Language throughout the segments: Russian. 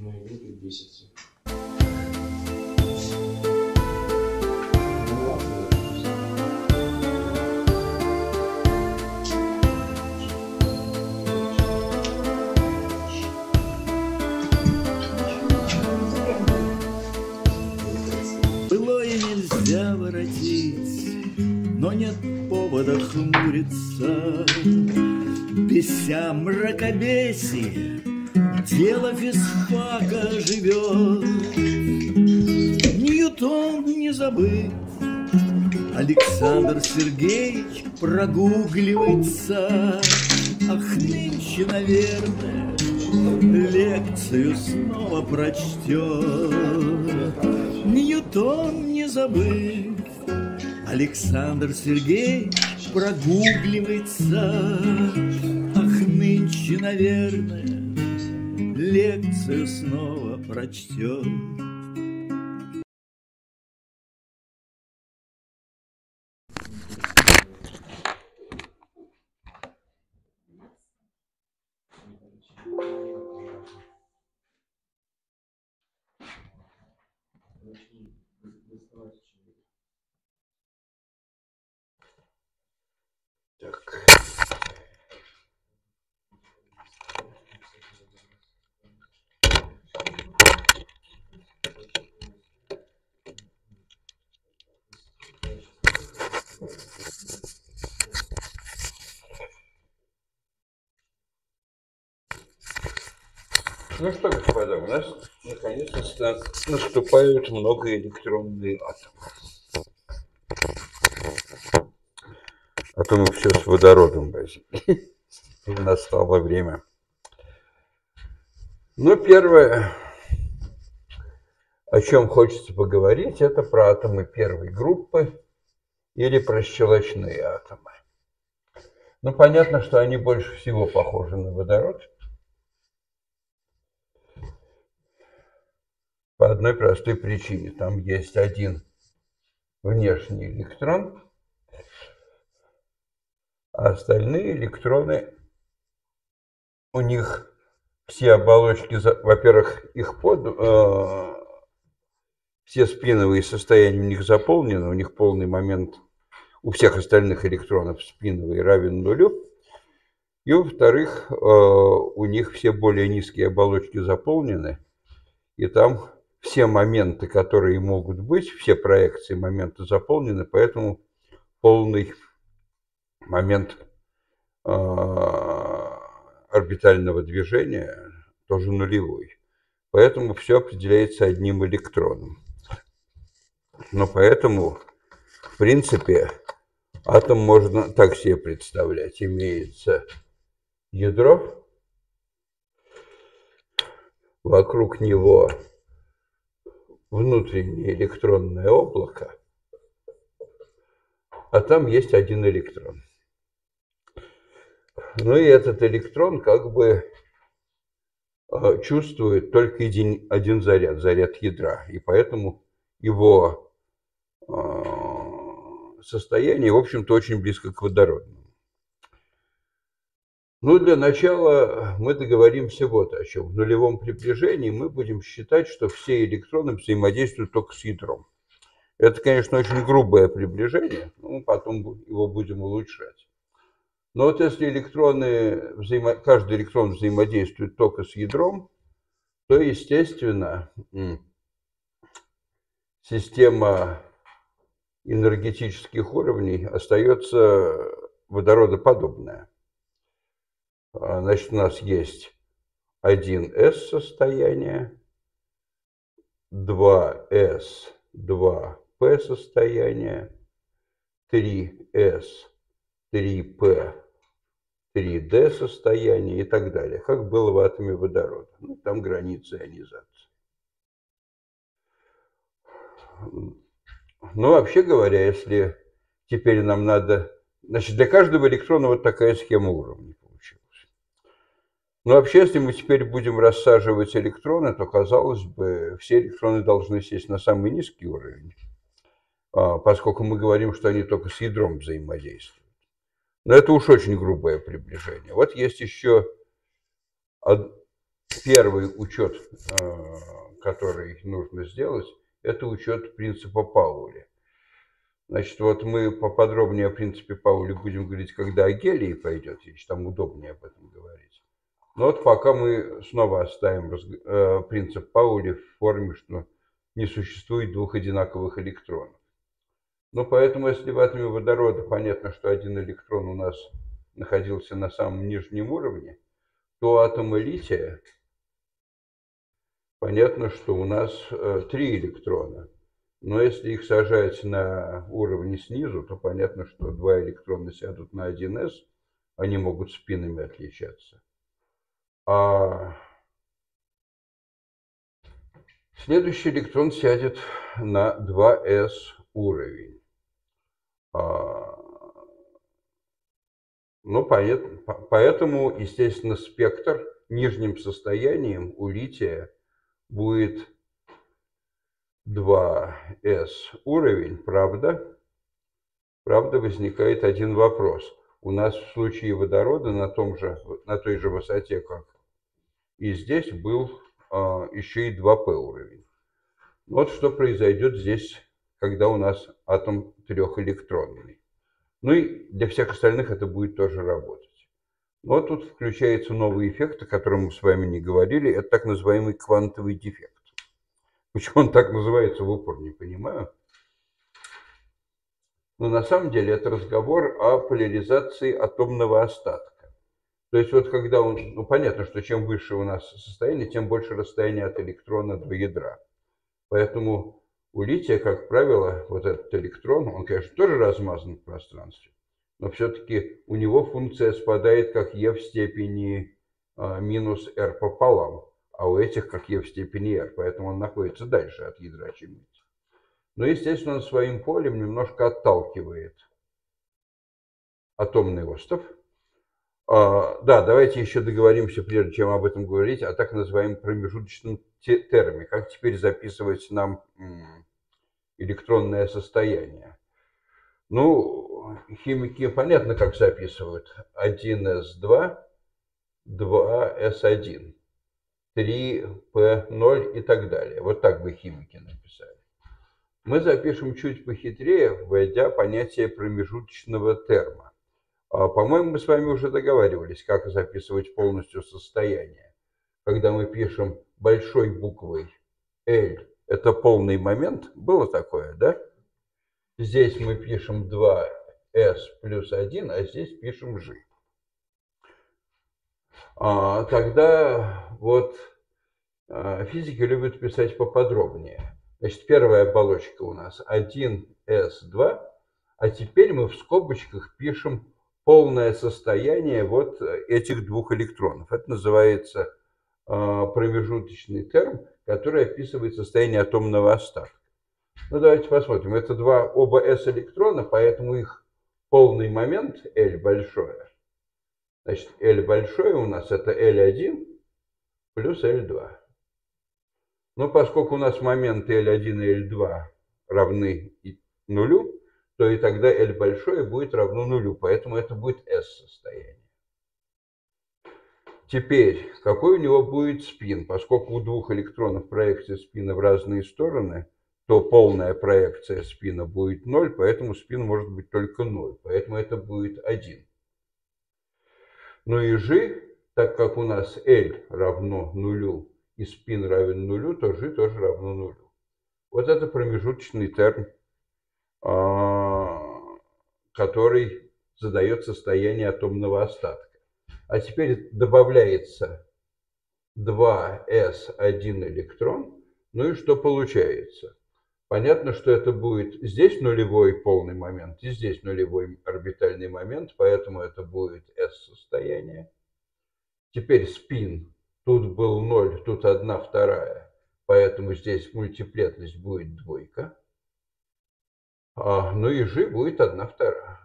моей группе бесится. Ладно, Былое нельзя воротить, но нет повода хмуриться. Беся мракобесие, дело физфака живет. Ньютон не забыт, Александр Сергеевич прогугливается. Ах, нынче, наверное, лекцию снова прочтет. Ньютон не забыт, Александр Сергеевич прогугливается. Ах, нынче, наверное, лекцию снова прочтет. Ну что, господа, у нас наконец-то наступают многоэлектронные атомы. А то мы все с водородом возили. И настало время. Ну, первое, о чем хочется поговорить, это про атомы первой группы или про щелочные атомы. Ну, понятно, что они больше всего похожи на водород. По одной простой причине. Там есть один внешний электрон, а остальные электроны, у них все оболочки, во-первых, их под, э, все спиновые состояния у них заполнены, у них полный момент, у всех остальных электронов спиновый равен нулю. И, во-вторых, э, у них все более низкие оболочки заполнены, и там все моменты, которые могут быть, все проекции момента заполнены, поэтому полный момент э, орбитального движения тоже нулевой. Поэтому все определяется одним электроном. Но поэтому, в принципе, атом можно так себе представлять. Имеется ядро, вокруг него внутреннее электронное облако, а там есть один электрон. Ну и этот электрон как бы э, чувствует только един, один заряд, заряд ядра, и поэтому его э, состояние, в общем-то, очень близко к водородному. Ну, для начала мы договоримся вот о чем. В нулевом приближении мы будем считать, что все электроны взаимодействуют только с ядром. Это, конечно, очень грубое приближение, но мы потом его будем улучшать. Но вот если электроны, взаимо... каждый электрон взаимодействует только с ядром, то, естественно, система энергетических уровней остается водородоподобная. А, Значит, у нас есть 1s состояние, 2s, 2p состояние, 3s, 3p, 3d состояние и так далее, как было в атоме водорода. Ну, там границы ионизации. Ну, вообще говоря, если теперь нам надо... Значит, для каждого электрона вот такая схема получилась. Но вообще, если мы теперь будем рассаживать электроны, то, казалось бы, все электроны должны сесть на самый низкий уровень, а, поскольку мы говорим, что они только с ядром взаимодействуют. Но это уж очень грубое приближение. Вот есть еще первый учет, э, который нужно сделать, это учет принципа Пауля. Значит, вот мы поподробнее о принципе Пауля будем говорить, когда о гелии пойдет речь, там удобнее об этом говорить. Но вот пока мы снова оставим э, принцип Пауля в форме, что не существует двух одинаковых электронов. Ну, поэтому, если в атоме водорода понятно, что один электрон у нас находился на самом нижнем уровне, то атома лития понятно, что у нас э, три электрона. Но если их сажать на уровне снизу, то понятно, что два электрона сядут на 1s, они могут спинами отличаться. А следующий электрон сядет на 2s уровень. А, ну, поэтому, естественно, спектр нижним состоянием у лития будет 2s уровень, правда? Правда, возникает один вопрос. У нас в случае водорода на, том же, на той же высоте, как и здесь, был а, еще и 2p уровень. Вот что произойдет здесь, когда у нас атом трехэлектронный. Ну и для всех остальных это будет тоже работать. Но тут включается новый эффект, о котором мы с вами не говорили. Это так называемый квантовый дефект. Почему он так называется, в упор не понимаю. Но на самом деле это разговор о поляризации атомного остатка. То есть вот когда он, ну понятно, что чем выше у нас состояние, тем больше расстояние от электрона до ядра. Поэтому у лития, как правило, вот этот электрон, он, конечно, тоже размазан в пространстве, но все-таки у него функция спадает как e в степени а, минус r пополам, а у этих как e в степени r, поэтому он находится дальше от ядра, чем эти. Но, естественно, он своим полем немножко отталкивает атомный остров. А, да, давайте еще договоримся, прежде чем об этом говорить, о так называемом промежуточном терме. Как теперь записывать нам электронное состояние? Ну, химики понятно, как записывают. 1s2, 2s1, 3p0 и так далее. Вот так бы химики написали. Мы запишем чуть похитрее, вводя понятие промежуточного терма. А, по-моему, мы с вами уже договаривались, как записывать полностью состояние. Когда мы пишем большой буквой L, это полный момент, было такое, да? Здесь мы пишем 2s плюс 1, а здесь пишем g. А, тогда вот а, физики любят писать поподробнее. Значит, первая оболочка у нас 1s2, а теперь мы в скобочках пишем полное состояние вот этих двух электронов. Это называется а, промежуточный терм, который описывает состояние атомного остатка. Ну, давайте посмотрим. Это два оба s электрона, поэтому их полный момент L большое. Значит, L большое у нас это L1 плюс L2. Но поскольку у нас моменты L1 и L2 равны нулю, то и тогда L большое будет равно нулю, поэтому это будет S состояние. Теперь, какой у него будет спин? Поскольку у двух электронов проекция спина в разные стороны, то полная проекция спина будет 0, поэтому спин может быть только 0. Поэтому это будет 1. Ну и g, так как у нас L равно нулю, и спин равен нулю, то g тоже равно нулю. Вот это промежуточный терм, а, который задает состояние атомного остатка. А теперь добавляется 2s1 электрон. Ну и что получается? Понятно, что это будет здесь нулевой полный момент и здесь нулевой орбитальный момент, поэтому это будет s-состояние. Теперь спин Тут был 0, тут 1 вторая. Поэтому здесь мультиплетность будет двойка. А, ну и g будет 1 вторая.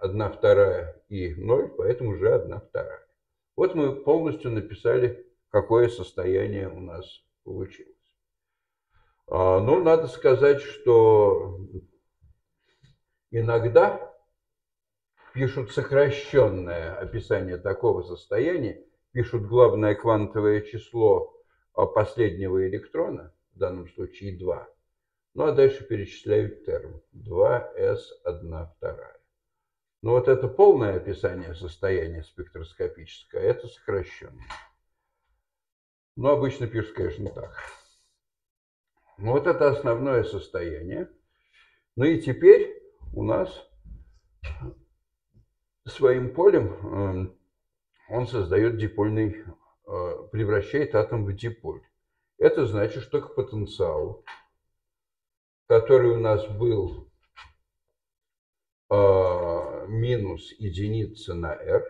1 вторая и 0, поэтому же 1 вторая. Вот мы полностью написали, какое состояние у нас получилось. А, ну, надо сказать, что иногда пишут сокращенное описание такого состояния, пишут главное квантовое число а, последнего электрона, в данном случае 2, ну а дальше перечисляют терм 2s 1 вторая. Но вот это полное описание состояния спектроскопическое, это сокращенное. Но обычно пишут, конечно, так. Ну вот это основное состояние. Ну и теперь у нас своим полем эм, он создает дипольный, э, превращает атом в диполь. Это значит, что к потенциалу, который у нас был э, минус единица на r,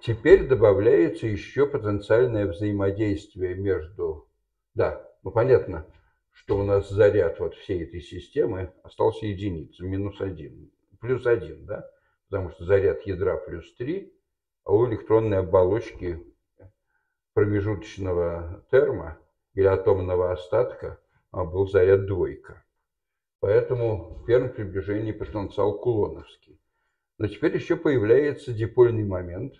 теперь добавляется еще потенциальное взаимодействие между... Да, ну понятно, что у нас заряд вот всей этой системы остался единица, минус один, плюс один, да? Потому что заряд ядра плюс 3, а у электронной оболочки промежуточного терма или атомного остатка был заряд двойка. Поэтому в первом приближении потенциал кулоновский. Но теперь еще появляется дипольный момент.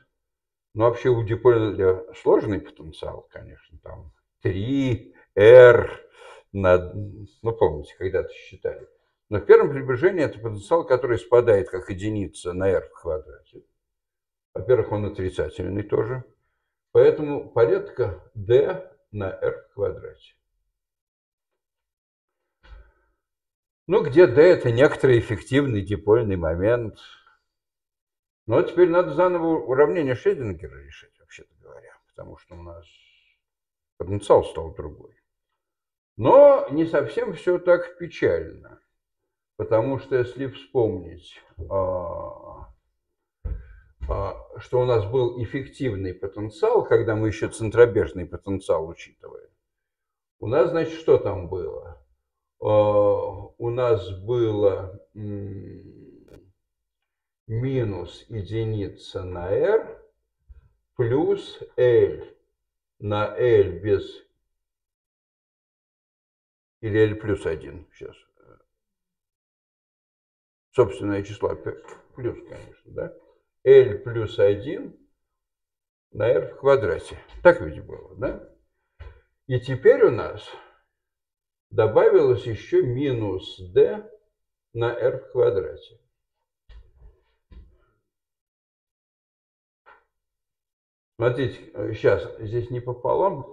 Но вообще у диполя сложный потенциал, конечно, там 3, R, на, ну помните, когда-то считали. Но в первом приближении это потенциал, который спадает как единица на R в квадрате. Во-первых, он отрицательный тоже. Поэтому порядка d на r в квадрате. Ну, где d это некоторый эффективный дипольный момент. Ну, а теперь надо заново уравнение Шредингера решить, вообще-то говоря, потому что у нас потенциал стал другой. Но не совсем все так печально, потому что если вспомнить а, а, что у нас был эффективный потенциал, когда мы еще центробежный потенциал учитываем, у нас, значит, что там было? А, у нас было минус единица на r плюс L на L без... Или L плюс 1 сейчас. Собственное число плюс, конечно, да? L плюс 1 на R в квадрате. Так ведь было, да? И теперь у нас добавилось еще минус D на R в квадрате. Смотрите, сейчас здесь не пополам,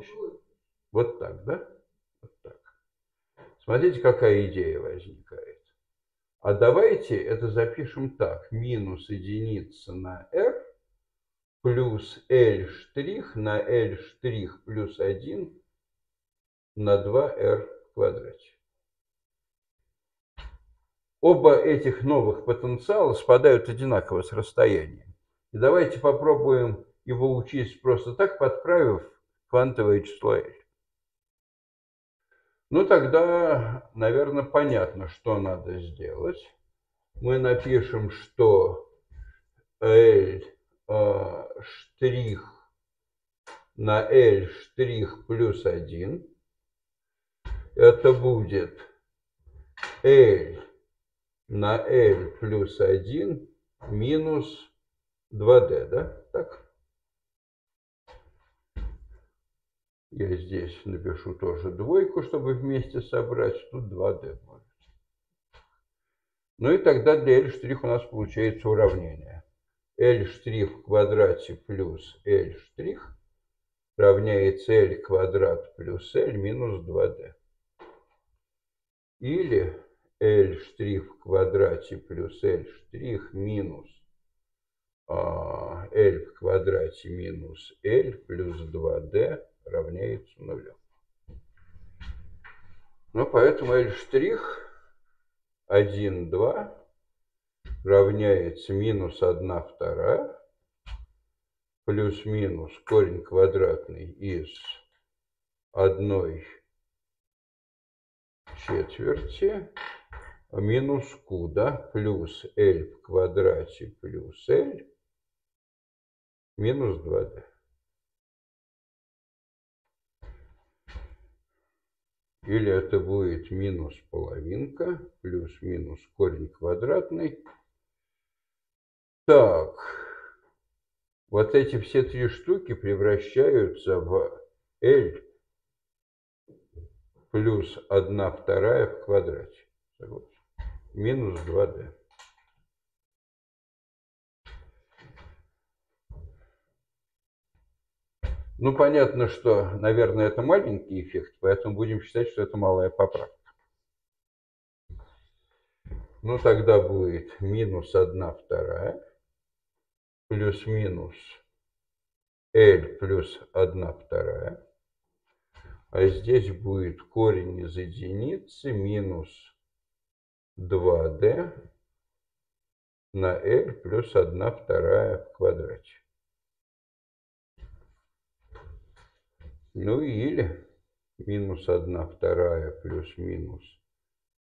вот так, да? Вот так. Смотрите, какая идея возникает. А давайте это запишем так. Минус единица на r плюс L штрих на L штрих плюс 1 на 2r в квадрате. Оба этих новых потенциала спадают одинаково с расстоянием. И давайте попробуем его учесть просто так, подправив квантовое число L. Ну, тогда, наверное, понятно, что надо сделать. Мы напишем, что L э, штрих на L штрих плюс 1. Это будет L на L плюс 1 минус 2D, да? Так? Я здесь напишу тоже двойку, чтобы вместе собрать. Тут 2D будет. Ну и тогда для L' у нас получается уравнение. L' в квадрате плюс L' равняется L квадрат плюс L минус 2D. Или L' в квадрате плюс L' минус а, L в квадрате минус L плюс 2D равняется нулю. Ну, поэтому L штрих 1, 2 равняется минус 1 вторая плюс-минус корень квадратный из 1 четверти минус q, да, плюс L в квадрате плюс L минус 2D. Или это будет минус половинка плюс-минус корень квадратный. Так, вот эти все три штуки превращаются в L плюс 1 вторая в квадрате. Минус 2D. Ну, понятно, что, наверное, это маленький эффект, поэтому будем считать, что это малая поправка. Ну, тогда будет минус 1 вторая плюс-минус L плюс 1 вторая. А здесь будет корень из единицы минус 2D на L плюс 1 вторая в квадрате. Ну или минус 1 вторая плюс минус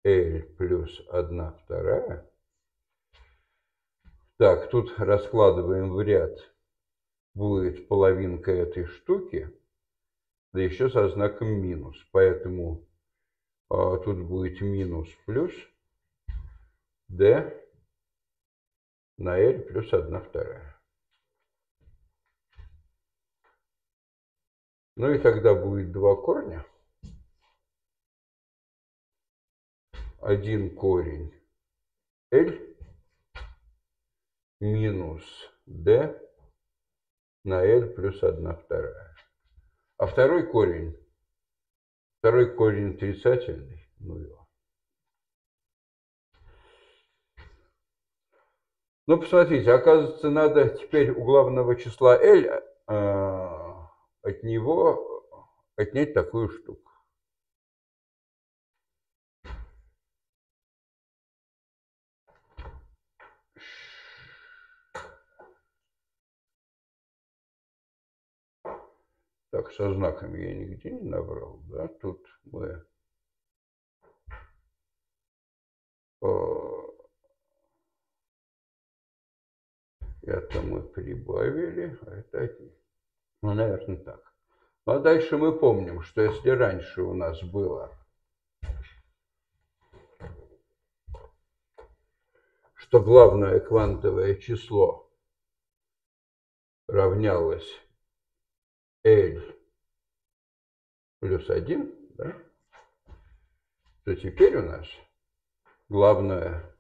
L плюс 1 вторая. Так, тут раскладываем в ряд. Будет половинка этой штуки, да еще со знаком минус. Поэтому а, тут будет минус плюс D на L плюс 1 вторая. Ну и тогда будет два корня. Один корень L минус D на L плюс 1 вторая. А второй корень, второй корень отрицательный, ну его. Ну, посмотрите, оказывается, надо теперь у главного числа L э, от него отнять такую штуку. Так, со знаками я нигде не набрал, да, тут мы это мы прибавили, а это отнять. Ну, наверное, так. Ну, а дальше мы помним, что если раньше у нас было, что главное квантовое число равнялось L плюс 1, да, то теперь у нас главное,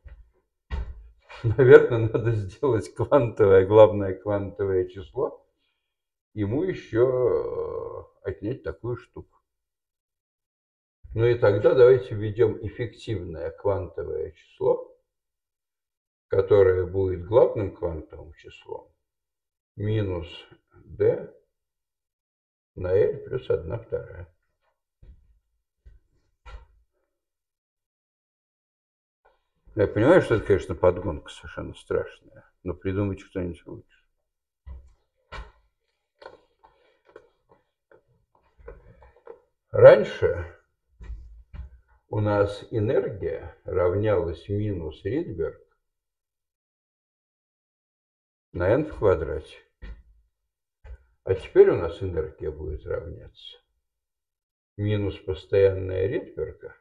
наверное, надо сделать квантовое, главное квантовое число – ему еще э, отнять такую штуку. Ну и тогда давайте введем эффективное квантовое число, которое будет главным квантовым числом, минус d на L плюс 1 вторая. Я понимаю, что это, конечно, подгонка совершенно страшная, но придумайте что-нибудь лучше. Раньше у нас энергия равнялась минус Ридберг на n в квадрате. А теперь у нас энергия будет равняться минус постоянная Ридберга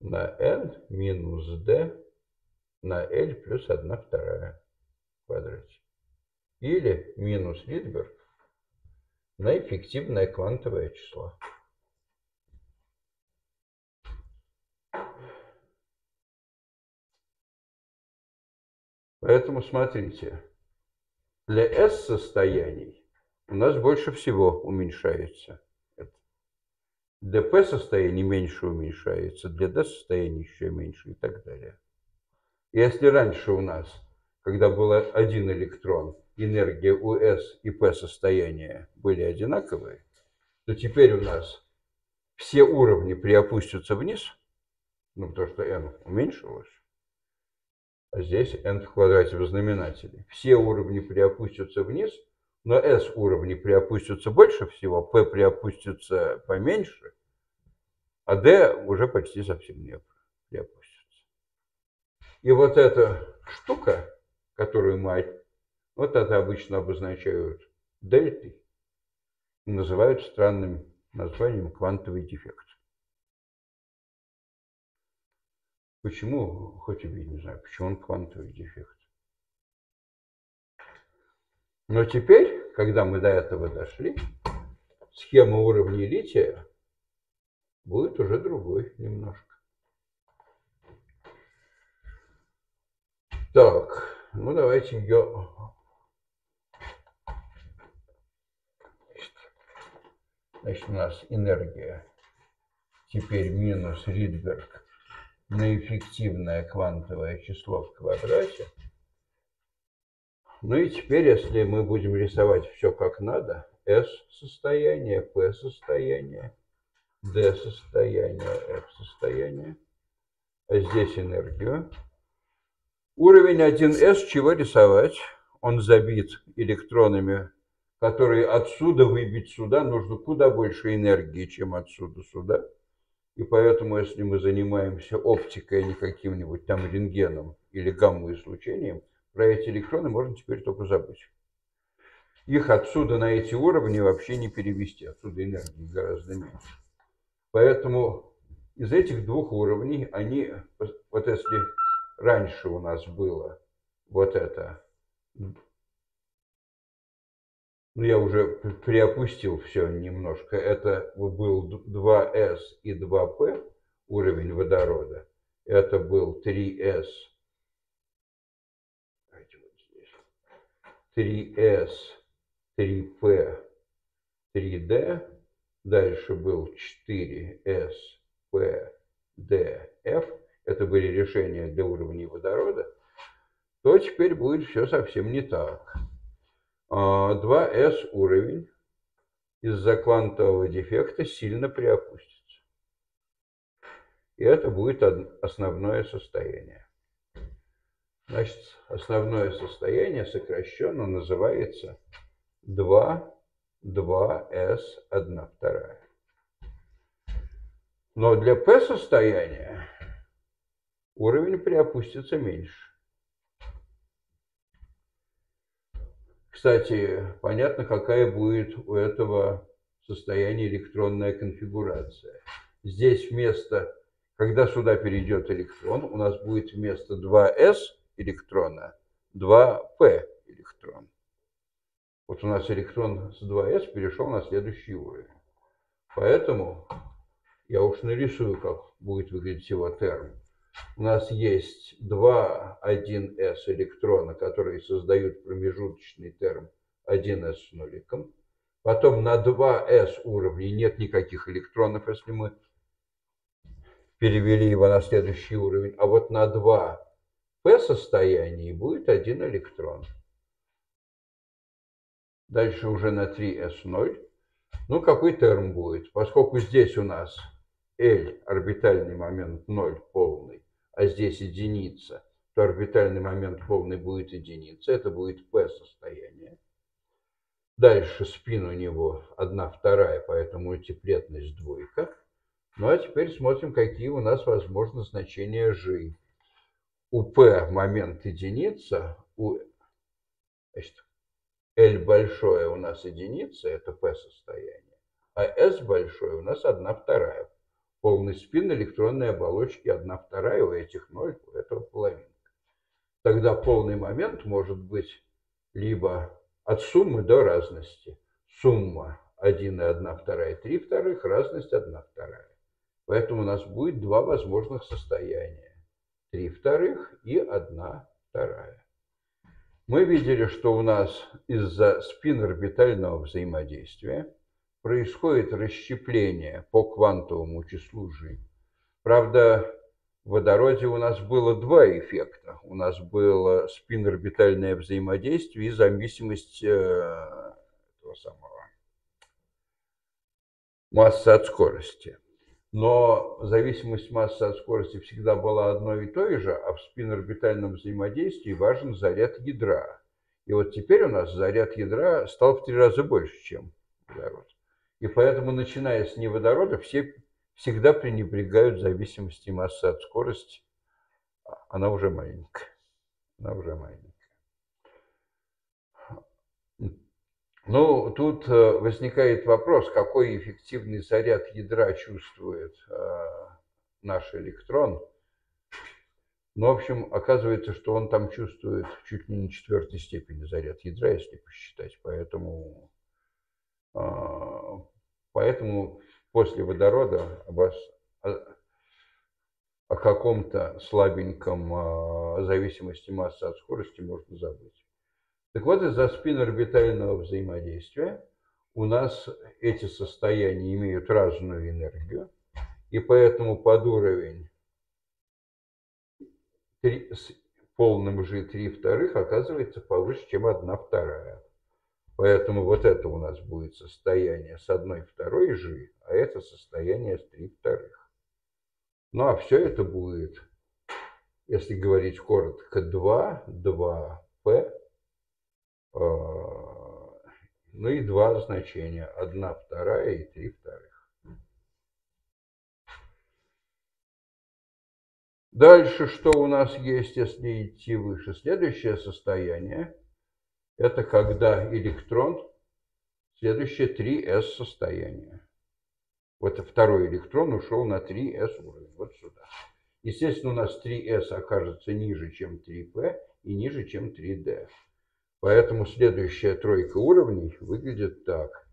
на n минус d на L плюс 1 вторая в квадрате. Или минус Ридберг на эффективное квантовое число. Поэтому смотрите, для S состояний у нас больше всего уменьшается. Для P состояний меньше уменьшается, для D состояний еще меньше и так далее. Если раньше у нас, когда был один электрон, энергия у S и P состояния были одинаковые, то теперь у нас все уровни приопустятся вниз, ну, потому что n уменьшилось, здесь n в квадрате в знаменателе. Все уровни приопустятся вниз, но s уровни приопустятся больше всего, p приопустятся поменьше, а d уже почти совсем не приопустится. И вот эта штука, которую мы вот это обычно обозначают дельтой и называют странным названием квантовый дефект. Почему, хоть и не знаю, почему он квантовый дефект? Но теперь, когда мы до этого дошли, схема уровней лития будет уже другой немножко. Так, ну давайте ее... Значит, у нас энергия теперь минус Ридберг на эффективное квантовое число в квадрате. Ну и теперь, если мы будем рисовать все как надо, S состояние, P состояние, D состояние, F состояние, а здесь энергию. Уровень 1S чего рисовать? Он забит электронами, которые отсюда выбить сюда нужно куда больше энергии, чем отсюда сюда. И поэтому, если мы занимаемся оптикой, а не каким-нибудь там рентгеном или гамма-излучением, про эти электроны можно теперь только забыть. Их отсюда на эти уровни вообще не перевести, отсюда энергии гораздо меньше. Поэтому из этих двух уровней они, вот если раньше у нас было вот это, я уже приопустил все немножко, это был 2s и 2p уровень водорода, это был 3s 3S, 3P, 3D, дальше был 4S, P, D, F, это были решения для уровней водорода, то теперь будет все совсем не так. 2S а, уровень из-за квантового дефекта сильно приопустится. И это будет основное состояние. Значит, основное состояние сокращенно называется 2, 2s, 1 вторая. Но для P состояния уровень приопустится меньше. Кстати, понятно, какая будет у этого состояния электронная конфигурация. Здесь вместо, когда сюда перейдет электрон, у нас будет вместо 2s электрона 2p электрон. Вот у нас электрон с 2s перешел на следующий уровень. Поэтому я уж нарисую, как будет выглядеть его терм. У нас есть два 1s электрона, которые создают промежуточный терм 1s с нуликом. Потом на 2s уровне нет никаких электронов, если мы перевели его на следующий уровень. А вот на 2 P состоянии будет один электрон. Дальше уже на 3s0. Ну, какой терм будет? Поскольку здесь у нас L орбитальный момент 0 полный, а здесь единица, то орбитальный момент полный будет единица. Это будет P состояние. Дальше спин у него 1 вторая, поэтому мультиплетность двойка. Ну а теперь смотрим, какие у нас возможны значения G у P момент единица, у значит, L большое у нас единица, это P состояние, а S большое у нас 1 вторая. Полный спин электронной оболочки 1 вторая, у этих ноль, у этого половинка. Тогда полный момент может быть либо от суммы до разности. Сумма 1 и 1 вторая, 3 вторых, разность 1 вторая. Поэтому у нас будет два возможных состояния три вторых и одна вторая. Мы видели, что у нас из-за спин-орбитального взаимодействия происходит расщепление по квантовому числу G. Правда, в водороде у нас было два эффекта. У нас было спин-орбитальное взаимодействие и зависимость э, этого самого массы от скорости но зависимость массы от скорости всегда была одной и той же, а в спинорбитальном взаимодействии важен заряд ядра. И вот теперь у нас заряд ядра стал в три раза больше, чем водород. И поэтому, начиная с неводорода, все всегда пренебрегают зависимости массы от скорости. Она уже маленькая. Она уже маленькая. Ну, тут э, возникает вопрос, какой эффективный заряд ядра чувствует э, наш электрон. Но, в общем, оказывается, что он там чувствует чуть ли не четвертой степени заряд ядра, если посчитать. Поэтому, а, поэтому после водорода о, о каком-то слабеньком а, зависимости массы от скорости можно забыть. Так вот, из-за спинорбитального взаимодействия у нас эти состояния имеют разную энергию, и поэтому под уровень 3, с полным G 3 вторых оказывается повыше, чем 1 вторая. Поэтому вот это у нас будет состояние с 1 второй G, а это состояние с 3 вторых. Ну а все это будет, если говорить коротко, 2, 2P, э, ну и два значения, 1 вторая и 3 вторых. Дальше, что у нас есть, если идти выше? Следующее состояние – это когда электрон, следующее 3s состояние. Вот второй электрон ушел на 3s уровень, вот сюда. Естественно, у нас 3s окажется ниже, чем 3p и ниже, чем 3d. Поэтому следующая тройка уровней выглядит так.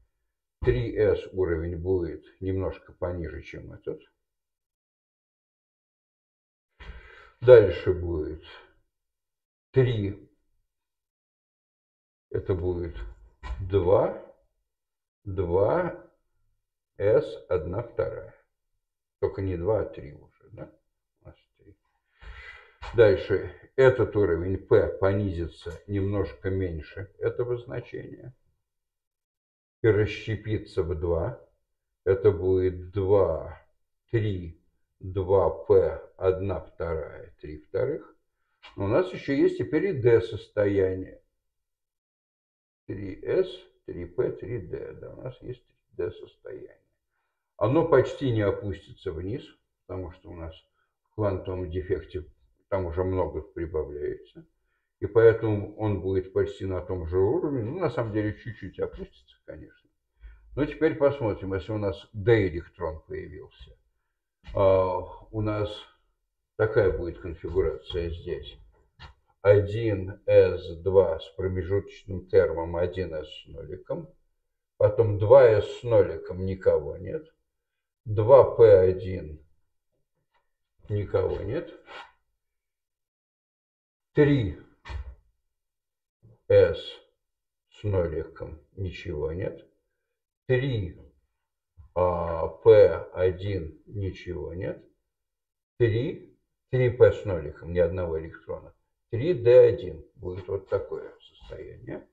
3s уровень будет немножко пониже, чем этот. Дальше будет 3. Это будет 2, 2, S, 1 вторая. Только не 2, а 3 уже, да? У нас 3. Дальше этот уровень P понизится немножко меньше этого значения и расщепится в 2. Это будет 2, 3, 2p, 1 вторая, 3 вторых. У нас еще есть теперь и d состояние. 3s, 3p, 3d. Да, у нас есть d состояние. Оно почти не опустится вниз, потому что у нас в квантовом дефекте там уже много прибавляется. И поэтому он будет почти на том же уровне. Ну, на самом деле, чуть-чуть опустится, конечно. Но теперь посмотрим, если у нас d-электрон появился а, у нас такая будет конфигурация здесь. 1s2 с промежуточным термом 1s с ноликом. Потом 2s с ноликом никого нет. 2p1 никого нет. 3s с ноликом ничего нет. 3 P1 ничего нет. 3, 3P с ноликом, ни одного электрона. 3D1 будет вот такое состояние.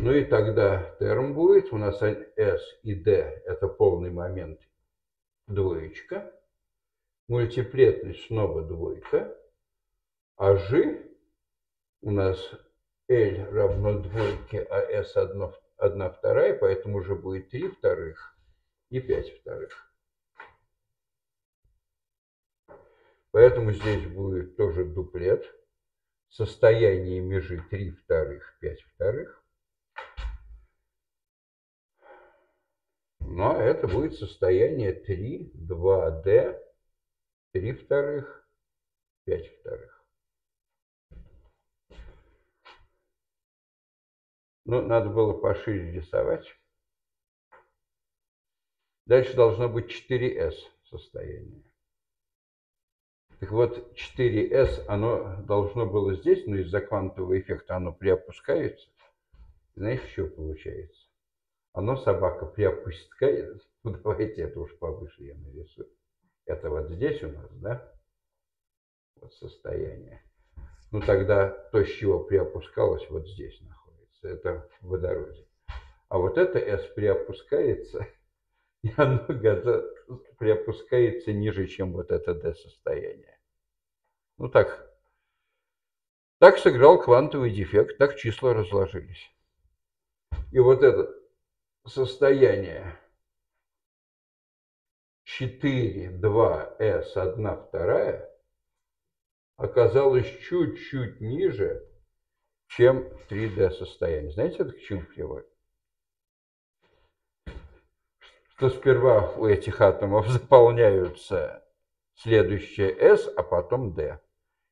Ну и тогда терм будет, у нас S и D это полный момент двоечка, мультиплетность снова двойка, а G у нас L равно двойке, а S одно 1 вторая, поэтому уже будет 3 вторых и 5 вторых. Поэтому здесь будет тоже дуплет. Состояние межи 3 вторых, 5 вторых. Ну, а это будет состояние 3, 2D, 3 вторых, 5 вторых. Ну, надо было пошире рисовать. Дальше должно быть 4S состояние. Так вот, 4S, оно должно было здесь, но из-за квантового эффекта оно приопускается. Знаешь, что получается? Оно, собака, приопускает. Ну, давайте это уж повыше я нарисую. Это вот здесь у нас, да? Вот состояние. Ну, тогда то, с чего приопускалось, вот здесь находится это в водороде. А вот это S приопускается, и оно приопускается ниже, чем вот это D состояние. Ну так, так сыграл квантовый дефект, так числа разложились. И вот это состояние 4, 2, S, 1, 2 оказалось чуть-чуть ниже чем 3D состояние. Знаете, это к чему приводит? Что сперва у этих атомов заполняются следующее S, а потом D.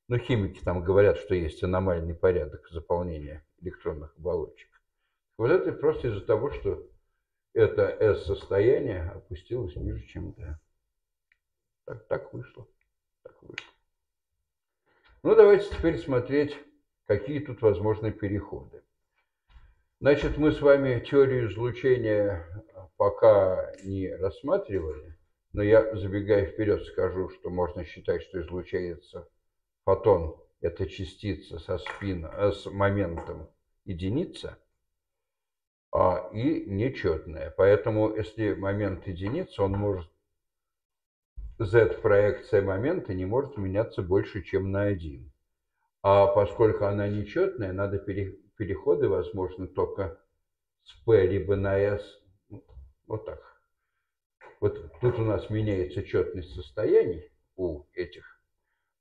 Ну, химики там говорят, что есть аномальный порядок заполнения электронных оболочек. Вот это просто из-за того, что это S-состояние опустилось ниже, чем D. Так, так вышло. Так вышло. Ну, давайте теперь смотреть, какие тут возможны переходы. Значит, мы с вами теорию излучения пока не рассматривали, но я, забегая вперед, скажу, что можно считать, что излучается фотон – это частица со спином, э, с моментом единица, а, и нечетная. Поэтому, если момент единица, он может z-проекция момента не может меняться больше, чем на 1. А поскольку она нечетная, надо пере, переходы возможны только с p либо на s. Вот так. Вот тут у нас меняется четность состояний у этих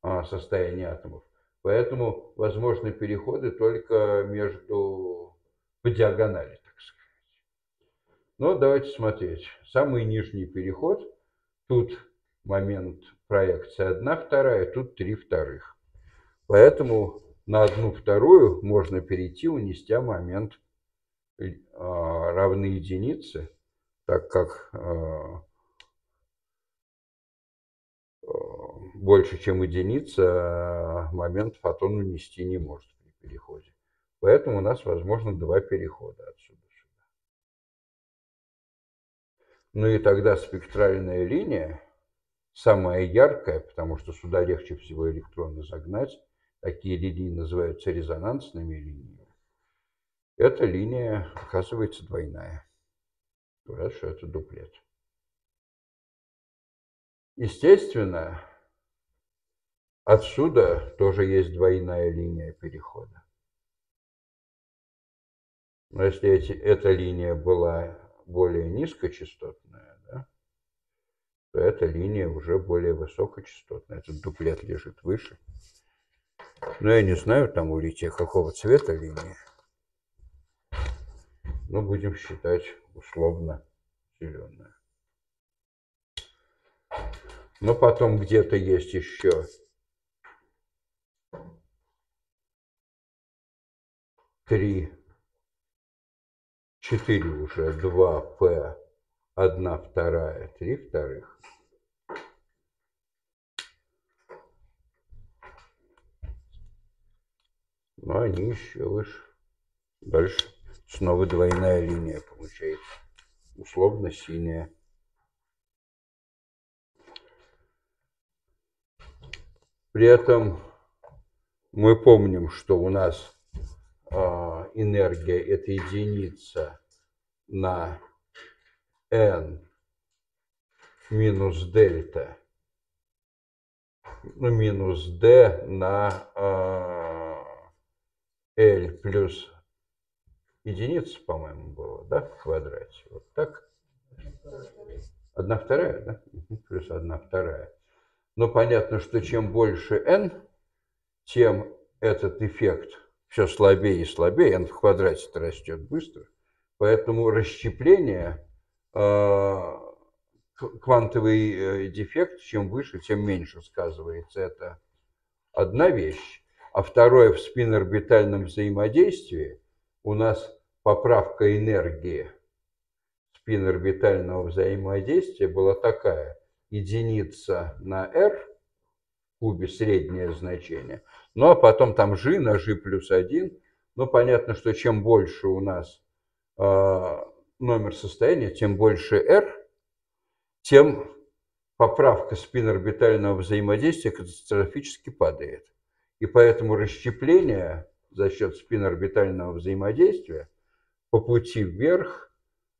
а, состояний атомов. Поэтому возможны переходы только между по диагонали, так сказать. Но давайте смотреть. Самый нижний переход. Тут момент проекции 1 вторая, тут 3 вторых. Поэтому на одну вторую можно перейти, унестя момент э, равны единице, так как э, э, больше, чем единица, момент фотон унести не может при переходе. Поэтому у нас возможно два перехода отсюда сюда. Ну и тогда спектральная линия самая яркая, потому что сюда легче всего электроны загнать, такие линии называются резонансными линиями, эта линия оказывается двойная. Говорят, что это дуплет. Естественно, отсюда тоже есть двойная линия перехода. Но если эти, эта линия была более низкочастотная, то эта линия уже более высокочастотная. Этот дуплет лежит выше. Но я не знаю там у лития какого цвета линия. Но будем считать условно зеленая. Но потом где-то есть еще три, четыре уже, два П одна вторая, три вторых. Ну, они еще выше. Дальше снова двойная линия получается. Условно синяя. При этом мы помним, что у нас э, энергия это единица на n минус дельта, ну, минус d на э, L плюс единица, по-моему, было, да, в квадрате. Вот так. Одна вторая, да? Плюс одна вторая. Но понятно, что чем больше n, тем этот эффект все слабее и слабее. n в квадрате растет быстро. Поэтому расщепление Э, квантовый э, дефект, чем выше, тем меньше сказывается. Это одна вещь. А второе, в спин-орбитальном взаимодействии у нас поправка энергии спин-орбитального взаимодействия была такая. Единица на r, в кубе среднее значение, ну а потом там g на g плюс 1. Ну понятно, что чем больше у нас э, номер состояния, тем больше r, тем поправка спин-орбитального взаимодействия катастрофически падает. И поэтому расщепление за счет спин-орбитального взаимодействия по пути вверх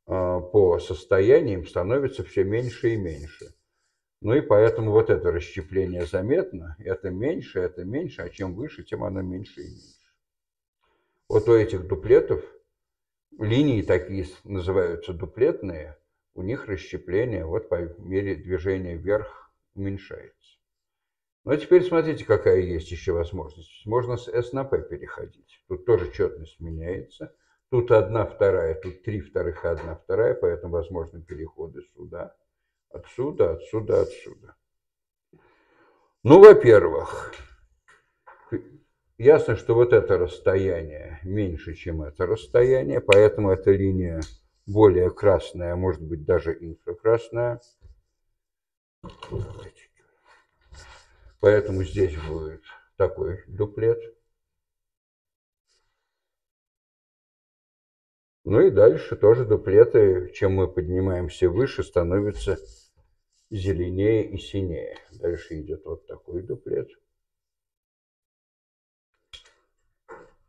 а, по состояниям становится все меньше и меньше. Ну и поэтому вот это расщепление заметно. Это меньше, это меньше, а чем выше, тем оно меньше и меньше. Вот у этих дуплетов – линии такие называются дуплетные, у них расщепление вот по мере движения вверх уменьшается. Ну а теперь смотрите, какая есть еще возможность. Можно с S на P переходить. Тут тоже четность меняется. Тут одна вторая, тут три вторых, одна вторая, поэтому возможны переходы сюда, отсюда, отсюда, отсюда. Ну, во-первых, ясно, что вот это расстояние меньше, чем это расстояние, поэтому эта линия более красная, а может быть даже инфракрасная. Поэтому здесь будет такой дуплет. Ну и дальше тоже дуплеты, чем мы поднимаемся выше, становятся зеленее и синее. Дальше идет вот такой дуплет.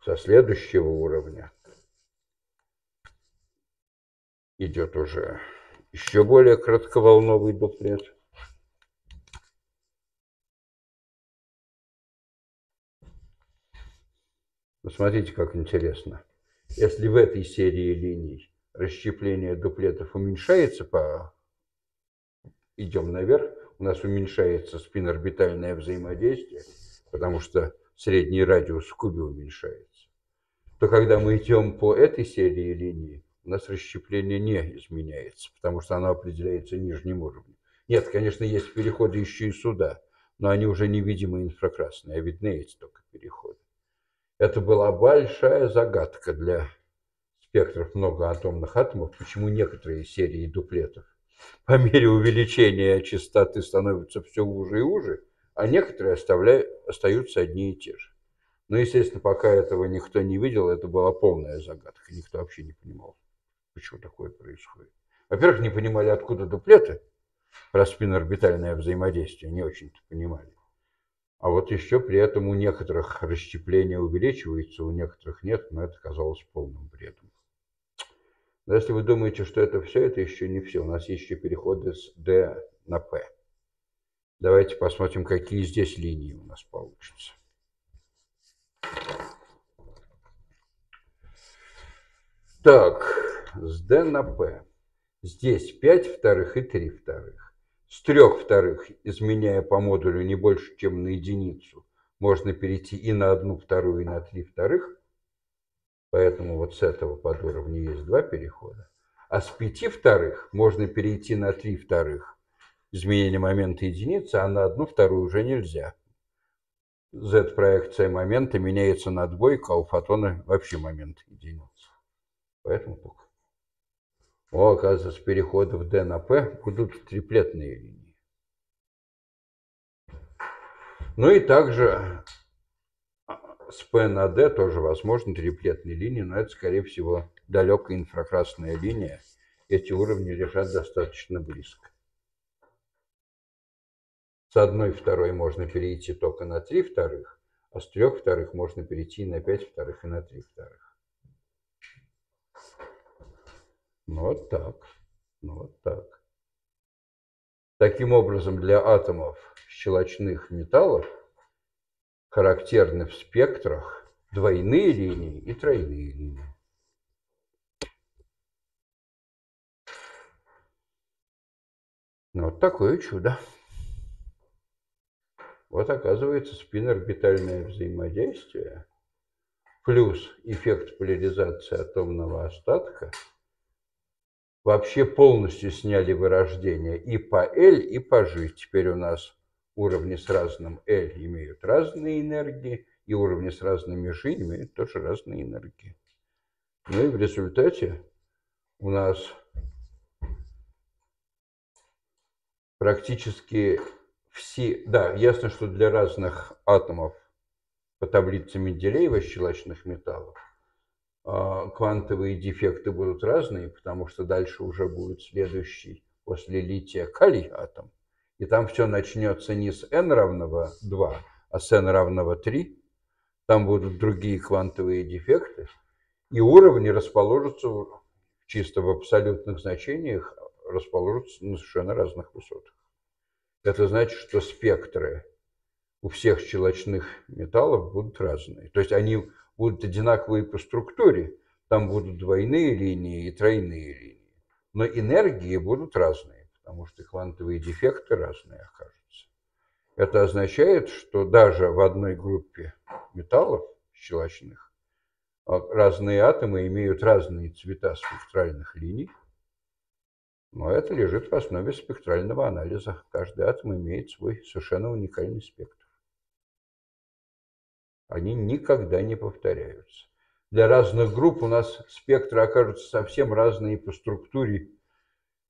Со следующего уровня идет уже еще более кратковолновый дуплет. Посмотрите, как интересно. Если в этой серии линий расщепление дуплетов уменьшается по идем наверх, у нас уменьшается спинорбитальное взаимодействие, потому что средний радиус в кубе уменьшается, то когда мы идем по этой серии линий, у нас расщепление не изменяется, потому что оно определяется нижним уровнем. Нет, конечно, есть переходы еще и сюда, но они уже невидимые инфракрасные, а видны эти только переходы. Это была большая загадка для спектров многоатомных атомов, почему некоторые серии дуплетов по мере увеличения частоты становятся все уже и уже, а некоторые оставляют, остаются одни и те же. Но, естественно, пока этого никто не видел, это была полная загадка. Никто вообще не понимал, почему такое происходит. Во-первых, не понимали, откуда дуплеты, про спинорбитальное взаимодействие, не очень-то понимали. А вот еще при этом у некоторых расщепление увеличивается, у некоторых нет, но это казалось полным бредом. Но если вы думаете, что это все, это еще не все. У нас есть еще переходы с D на P. Давайте посмотрим, какие здесь линии у нас получатся. Так, с D на P. Здесь 5 вторых и 3 вторых. С 3 вторых, изменяя по модулю не больше, чем на единицу, можно перейти и на одну вторую, и на 3 вторых. Поэтому вот с этого подуровня есть два перехода. А с пяти вторых можно перейти на три вторых. Изменение момента единицы, а на одну вторую уже нельзя. Z-проекция момента меняется на двойку, а у фотона вообще момент единицы. Поэтому только. О, оказывается, переходы в D на P будут триплетные линии. Ну и также с P на D тоже возможно триплетные линии, но это, скорее всего, далекая инфракрасная линия. Эти уровни лежат достаточно близко. С одной второй можно перейти только на три вторых, а с трех вторых можно перейти на пять вторых и на три вторых. Ну, вот так. Ну, вот так. Таким образом, для атомов щелочных металлов характерны в спектрах двойные линии и тройные линии. Ну, вот такое чудо. Вот оказывается спинорбитальное взаимодействие плюс эффект поляризации атомного остатка вообще полностью сняли вырождение и по L, и по G. Теперь у нас уровни с разным L имеют разные энергии, и уровни с разными G имеют тоже разные энергии. Ну и в результате у нас практически все... Да, ясно, что для разных атомов по таблице Менделеева щелочных металлов квантовые дефекты будут разные, потому что дальше уже будет следующий после лития калий атом. И там все начнется не с n равного 2, а с n равного 3. Там будут другие квантовые дефекты. И уровни расположатся чисто в абсолютных значениях, расположатся на совершенно разных высотах. Это значит, что спектры у всех щелочных металлов будут разные. То есть они будут одинаковые по структуре. Там будут двойные линии и тройные линии. Но энергии будут разные потому что квантовые дефекты разные окажутся. Это означает, что даже в одной группе металлов щелочных а, разные атомы имеют разные цвета спектральных линий. Но это лежит в основе спектрального анализа. Каждый атом имеет свой совершенно уникальный спектр. Они никогда не повторяются. Для разных групп у нас спектры окажутся совсем разные по структуре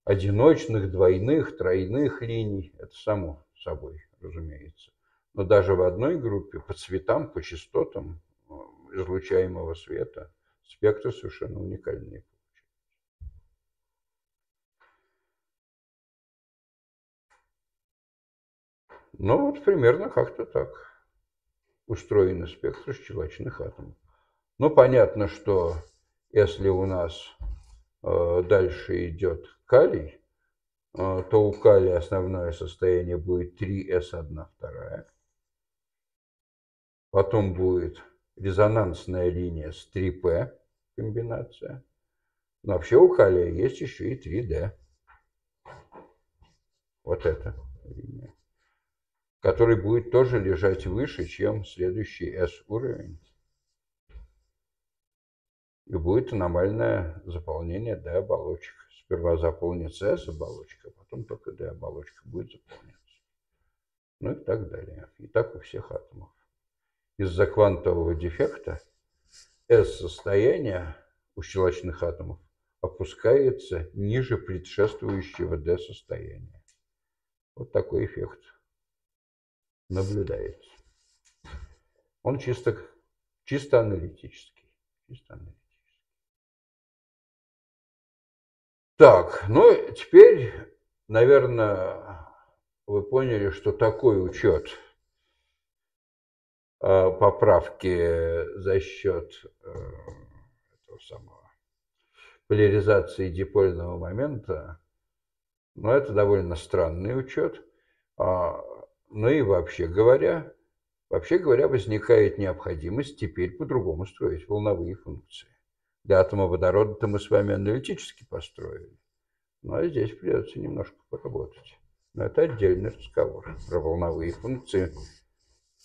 одиночных, двойных, тройных линий. Это само собой, разумеется. Но даже в одной группе по цветам, по частотам э, излучаемого света спектры совершенно уникальные. Ну, вот примерно как-то так устроены спектры щелочных атомов. Ну, понятно, что если у нас э, дальше идет калий, э, то у калия основное состояние будет 3s1 2. Потом будет резонансная линия с 3p комбинация. Но вообще у калия есть еще и 3d. Вот эта линия который будет тоже лежать выше, чем следующий S уровень. И будет аномальное заполнение D оболочек. Сперва заполнится S оболочка, а потом только D оболочка будет заполняться. Ну и так далее. И так у всех атомов. Из-за квантового дефекта S-состояние у щелочных атомов опускается ниже предшествующего D-состояния. Вот такой эффект наблюдается. Он чисто, чисто аналитический. Чисто аналитический. Так, ну теперь, наверное, вы поняли, что такой учет а, поправки за счет э, этого самого поляризации дипольного момента, но это довольно странный учет. Ну и вообще говоря, вообще говоря, возникает необходимость теперь по-другому строить волновые функции. Для атома водорода-то мы с вами аналитически построили. Ну а здесь придется немножко поработать. Но это отдельный разговор про волновые функции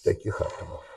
таких атомов.